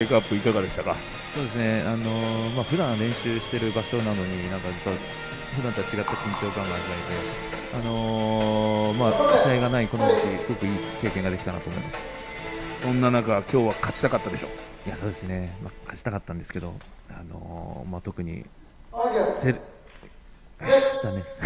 テイクアップいかがでしたか？そうですね、あのーまあ普段練習してる場所なのに、なんかっ普段とは違った緊張感が味わえて、あのーまあ試合がないこの時期、すごくいい経験ができたなと思います。そんな中今日は勝ちたかったでしょいや、そうですね、まあ、勝ちたかったんですけど、あのーまあ特に残念です。